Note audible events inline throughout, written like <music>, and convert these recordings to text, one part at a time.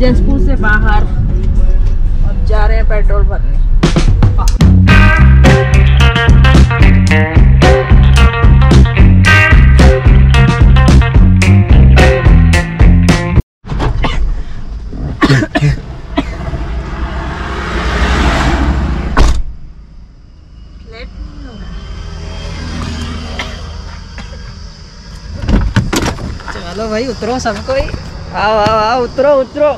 जसपुर से बाहर। अब जा रहे हैं पेट्रोल भरने। चलो भाई, उतरो सबको ही। आओ आओ आओ, उतरो उतरो।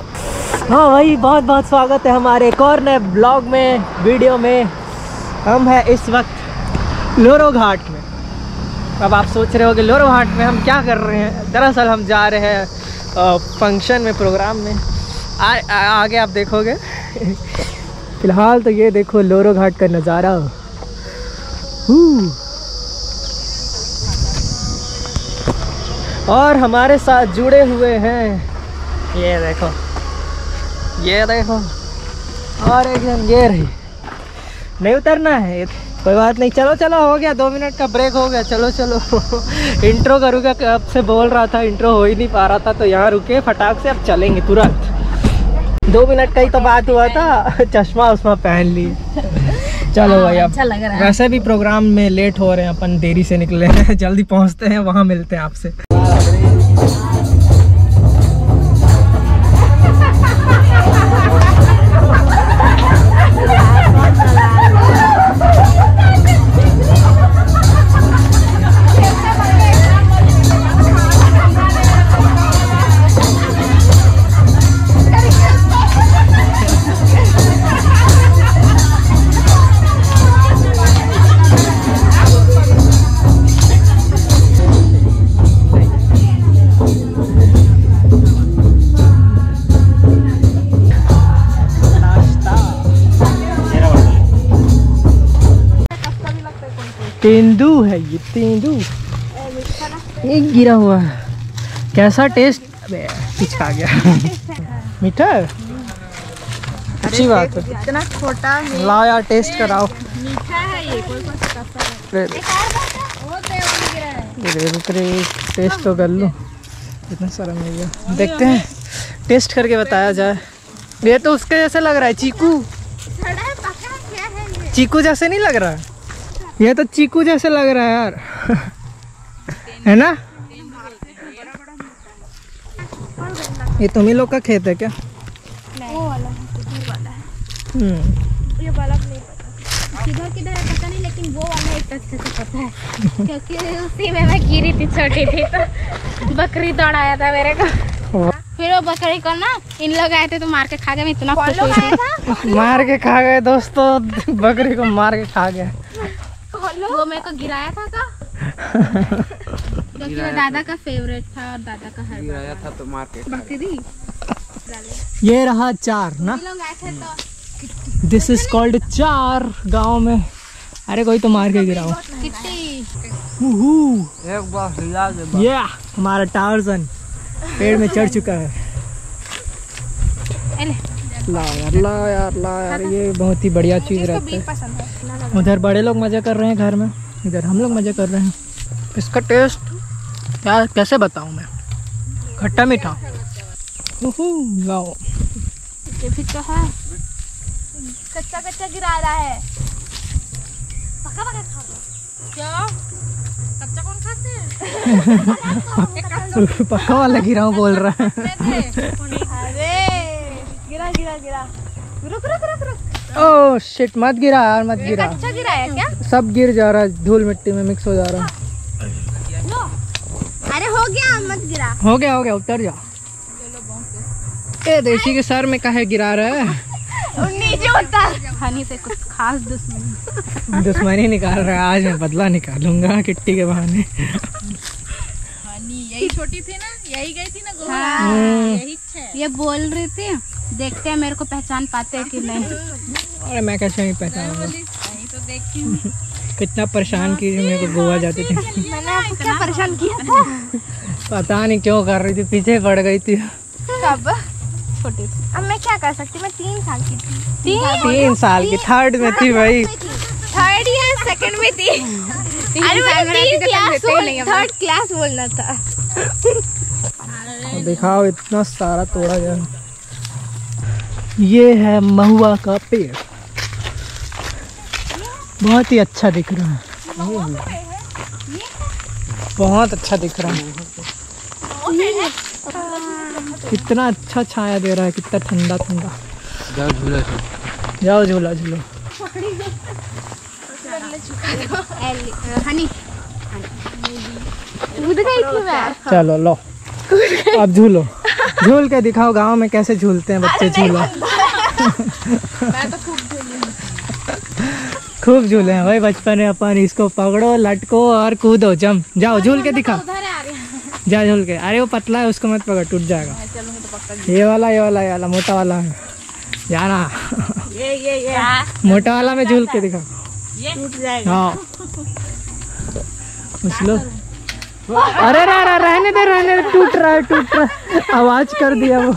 हाँ भाई बहुत बहुत स्वागत है हमारे एक और नए ब्लॉग में वीडियो में। हम हैं इस वक्त लोरो घाट में। अब आप सोच रहे हो कि लोरो घाट में हम क्या कर रहे हैं? दरअसल हम जा रहे हैं फ़ंक्शन में प्रोग्राम में। आ, आ, आगे आप देखोगे। फ़िलहाल तो ये देखो लोरो घाट का नज़ारा। और हमारे साथ जुड़े हुए हैं। ये देखो। ये देखो। और एक जन ये रही। नहीं उतरना है कोई बात नहीं। चलो चलो हो गया। दो मिनट का ब्रेक हो गया। चलो चलो। <laughs> इंट्रो करूँगा कब से बोल रहा था इंट्रो हो ही नहीं पा रहा था तो यहाँ रुके फटाक से अब चलेंगे तुरंत। दो मिनट का ही तो बात हुआ था। <laughs> चश्मा उश्मा पहन लिए <laughs> चलो भाई अब अच्छा लग रहा है। वैसे भी प्रोग्राम में लेट हो रहे हैं अपन देरी से निकले हैं। जल्दी पहुँचते हैं वहाँ मिलते हैं आपसे। तेंदू है ये तेंदू। ये गिरा हुआ है। कैसा टेस्ट पिछा गया। मीठा है? अच्छी बात है। इतना छोटा है। लाओ यार टेस्ट कराओ। मीठा है ये कोई रुक रे टेस्ट तो कर लो। इतना सारा मिल गया देखते हैं। टेस्ट करके बताया जाए। ये तो उसके जैसे लग रहा है चीकू। चीकू जैसे नहीं लग रहा? है ये तो चीकू जैसे लग रहा है यार। <laughs> है ना? ये तुम ही लोग का खेत है क्या? हम्म। ये वाला नहीं पता। किधर किधर है पता नहीं लेकिन वो वाला एक अच्छे से पता है। <laughs> क्योंकि उसी में मैं गिरी थी छोटी थी तो बकरी दौड़ाया था मेरे को। फिर वो बकरी को ना इन लोग आए थे तो मार के खा गए मैं इतना खुश हुई थी? मार के खा गए दोस्तों बकरी को मार के खा गए। वो मेरे को गिराया था का? <laughs> क्योंकि वो दादा का फेवरेट था और दादा का हर गिराया था तो मार के बकरी ये रहा चार ना? दिस इज़ कॉल्ड चार गाँव में। अरे कोई तो मार के गिराओ कितनी? ये हमारा टार्जन पेड़ में चढ़ चुका है। ला यार ला यार ला यार ये बहुत ही बढ़िया चीज़ रहता है। उधर बड़े लोग मज़े कर रहे हैं घर में। इधर हम लोग मज़े कर रहे हैं। इसका टेस्ट क्या कैसे बताऊँ मैं? खट्टा मीठा। उहू, ये भी तो है। कच्चा कच्चा गिरा रहा है। पका पका क्या? कच्चा कौन खाते हैं? <laughs> पक्का वाला गिरा बोल रहा है। अरे! गिरा गिरा गिरा। रुक रुक रुक रुक। ओह शिट मत गिरा यार मत गिरा। अच्छा गिरा है क्या? सब गिर जा रहा है धूल मिट्टी में मिक्स हो जा रहा है। अरे हो गया मत गिरा। हो गया हो गया उतर जा। ए देशी के सर में कहे गिरा रहा है? <laughs> नीचे उतर। हनी से कुछ खास दुश्मनी। दुश्मनी निकाल रहा है आज मैं बदला निकालूँगा किट्टी के बहाने। यही छोटी थी ना यही गई थी ना गोवा। हाँ, यही छे ये बोल रही थी। देखते हैं मेरे को पहचान पाते हैं कि नहीं अरे मैं कैसे नहीं पहचानूँगा? यही तो कितना परेशान की मेरे को गोवा जाते थे। मैंने आपको क्या परेशान किया था? पता नहीं क्यों कर रही थी पीछे पड़ गई थी। कब? छोटी थी। अब मैं क्या कर सकती? मैं तीन साल की थी। तीन तीन साल? की थर्ड में थी भाई। थर्ड या सेकंड में थी? थर्ड क्लास बोलना था। दिखाओ इतना सारा तोड़ा गया। ये है महुआ का पेड़। बहुत ही अच्छा दिख रहा है। बहुत अच्छा दिख रहा है। कितना अच्छा छाया दे रहा है कितना ठंडा ठंडा। जाओ झूला से जाओ झूला झूलो। चलो लो। अब झूलो। झूल के दिखाओ गाँव में कैसे झूलते हैं बच्चे झूला। खूब झूले हैं। भाई बचपन में अपन इसको पकड़ो लटको और कूदो जम। जाओ झूल के दिखा उधर आ रही है। जा झूल के। अरे वो पतला है उसको मत पकड़ टूट जाएगा। ये वाला ये वाला ये वाला मोटा वाला है। जाना ये ये ये। मोटा वाला में झूल के दिखा टूट जाएगा। हाँ। अरे रे रे रहने दे रहने दे टूट रहा है टूट रहा है। आवाज़ कर दिया वो।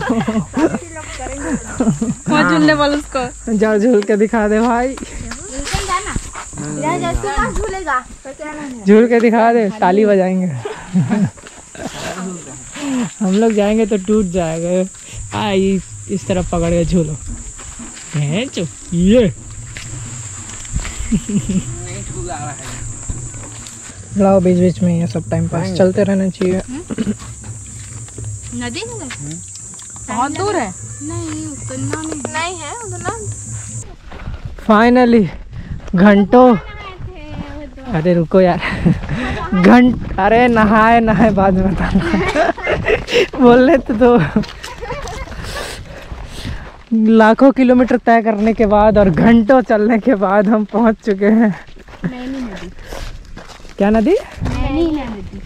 झूलने वाला उसको। जाओ झूल के दिखा दे भाई। झूलेगा झूल के दिखा दे ताली बजाएँगे। हम लोग जाएँगे तो टूट जाएगा। आ इस तरफ़ पकड़ के झूलो। ये। लाओ बीच बीच में ये सब टाइम पास चलते रहना चाहिए. नदी है? बहुत दूर है? नहीं उतना नहीं है। उतना? फाइनली घंटों अरे रुको यार। घंट अरे नहाए नहाए बाद में बताना। बोलने तो दो। लाखों किलोमीटर तय करने के बाद और घंटों चलने के बाद हम पहुँच चुके हैं। क्या नदी?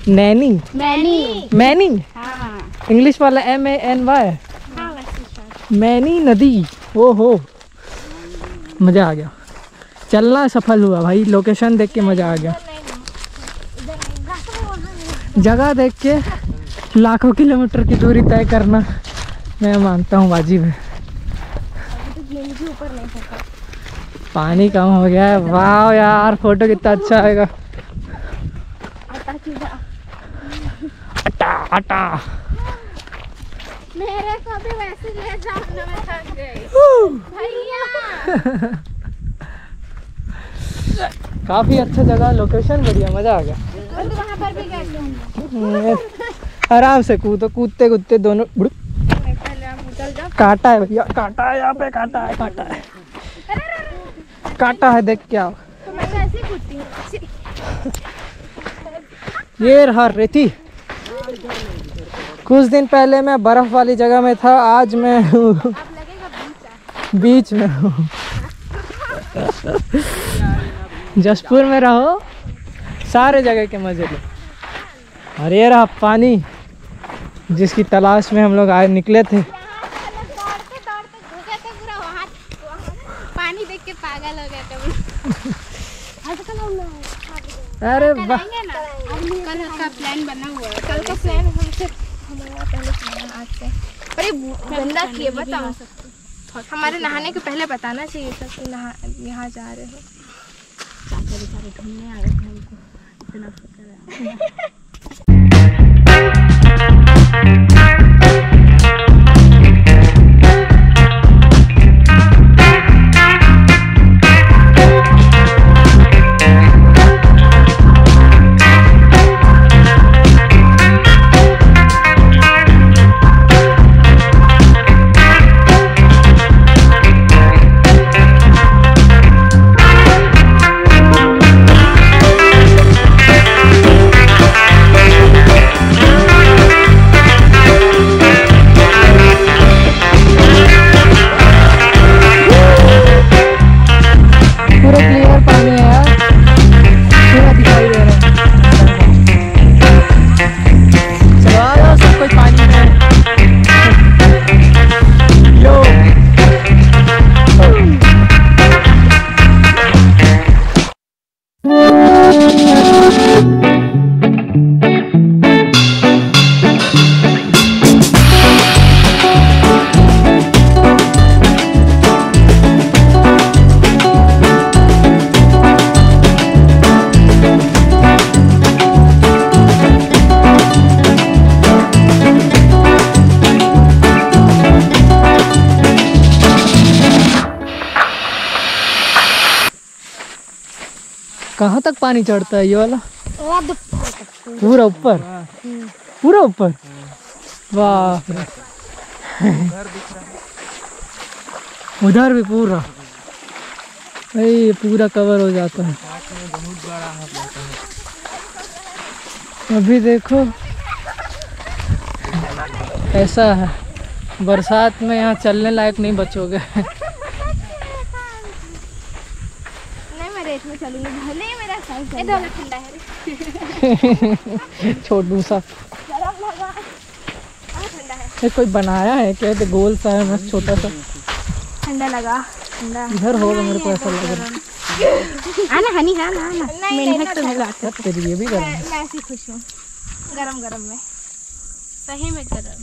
नैनी मैनी। मैनी। हाँ। इंग्लिश वाला एम ए एन वाई हाँ मैनी नदी। ओ हो मज़ा आ गया। चलना सफल हुआ भाई। लोकेशन देख के मज़ा आ गया। जगह देख के लाखों किलोमीटर की दूरी तय करना मैं मानता हूँ वाजिब है। पानी कम हो गया है। वाह यार फ़ोटो कितना अच्छा आएगा। अटा मेरे को भी वैसे ले जाओ ना मैं थक गई। भैया। काफ़ी अच्छा जगह लोकेशन बढ़िया मज़ा आ गया। और तो वहाँ पर भी गए थे हम हम्म, आराम से कूदो कूदते कूदते दोनों कांटा है भैया कांटा है यहाँ पे कांटा है कांटा है। कांटा है देख के आओ तो मैं कूदती हूँ। ये रहा रेती। कुछ दिन पहले मैं बर्फ़ वाली जगह में था आज मैं हूँ। बीच में हूँ। जसपुर में रहो सारे जगह के मज़े लो। और ये रहा पानी जिसकी तलाश में हम लोग आए निकले थे। हम अरे कल का प्लान बना हुआ है। कल का प्लान हमारा आज से। अरे गंदा किए बताओ। हमारे नहाने के पहले बताना चाहिए था कि नहा यहाँ जा रहे हो। चाचा बेचारे घूमने आ गए थे हमको। इतना <laughs> कहाँ तक पानी चढ़ता है ये वाला? पूरा ऊपर? पूरा ऊपर? वाह। उधर भी पूरा? भाई ये पूरा कवर हो जाता है। अभी देखो। ऐसा है। बरसात में यहाँ चलने लायक नहीं बचोगे नहीं मैं रेत में चलूँगी भले ही मेरा साइज़ ये दोनों ठंडा है। <laughs> छोटू सा लगा। ये कोई बनाया है क्या? तो गोल सा है मस्त छोटा सा। ठंडा लगा ठंडा। इधर होगा मेरे को ऐसा लग रहा है। आना हनी है ना आना मेहनत तो मिला यार तेरी ये भी गर्म है। मैं ऐसी खुश हूँ। गरम गरम में। सही में गरम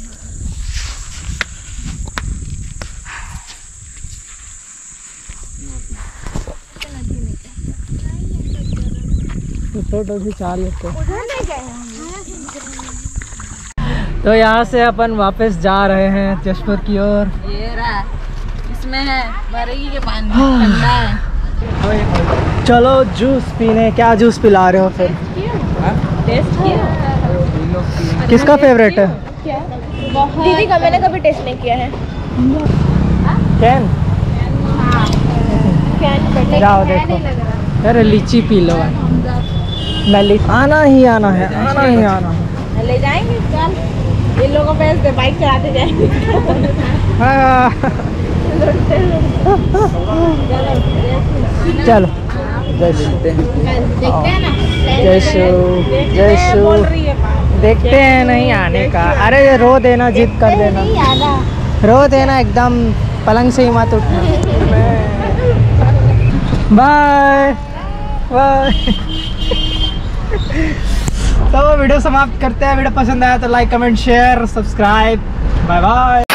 तो फ़ोटो खिंचा लेते हैं। तो यहाँ से अपन वापस जा रहे हैं जशपुर की ओर। इसमें है के पानी। ठंडा है। चलो जूस पीने क्या जूस पिला रहे हो फिर? टेस्ट किया? किसका फेवरेट है? दीदी का मैंने कभी टेस्ट नहीं किया है। कैन कैन जाओ देखो। अरे लीची पी लो। मैं ली आना ही आना है आना ही आना है। ले जाएँगे चल। इन लोगों पे ऐसे बाइक चलाते जाएँगे। हाँ। चलो। जय देखते हैं जय शु जय शु देखते हैं नहीं आने का। अरे रो देना जिद कर देना। रो देना एकदम पलंग से ही मत उठना। <laughs> बाय बाय तो वीडियो समाप्त करते हैं। वीडियो पसंद आया तो like comment share subscribe bye bye